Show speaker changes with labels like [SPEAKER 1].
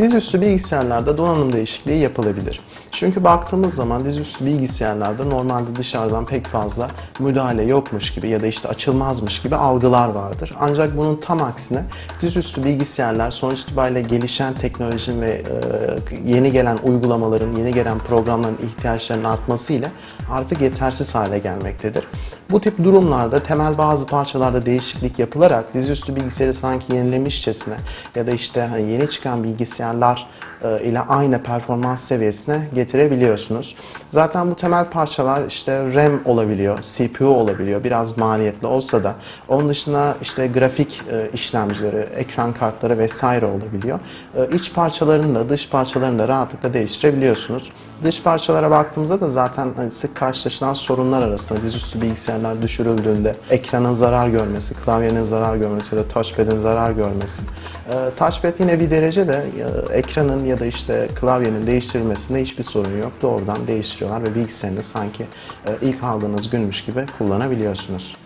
[SPEAKER 1] Dizüstü bilgisayarlarda donanım değişikliği yapılabilir. Çünkü baktığımız zaman dizüstü bilgisayarlarda normalde dışarıdan pek fazla müdahale yokmuş gibi ya da işte açılmazmış gibi algılar vardır. Ancak bunun tam aksine dizüstü bilgisayarlar sonuç itibariyle gelişen teknolojinin ve e, yeni gelen uygulamaların, yeni gelen programların ihtiyaçlarının artmasıyla artık yetersiz hale gelmektedir. Bu tip durumlarda temel bazı parçalarda değişiklik yapılarak dizüstü bilgisayarı sanki yenilemişçesine ya da işte hani yeni çıkan bilgisayarlar e, ile aynı performans seviyesine getirebiliyorsunuz. Zaten bu temel parçalar işte RAM olabiliyor, CPU olabiliyor. Biraz maliyetli olsa da onun dışında işte grafik e, işlemcileri, ekran kartları vesaire olabiliyor. E, İç parçalarını da dış parçalarını da rahatlıkla değiştirebiliyorsunuz. Dış parçalara baktığımızda da zaten hani sık karşılaşılan sorunlar arasında dizüstü bilgisayarlar düşürüldüğünde ekranın zarar görmesi, klavyenin zarar görmesi ya da touchpad'in zarar görmesi. E, Touchpad yine bir derece de e, ekranın ya da işte klavyenin değiştirilmesinde hiçbir sorun yok. Doğrudan değiştiriyorlar ve bilgisayarınız sanki e, ilk aldığınız günmüş gibi kullanabiliyorsunuz.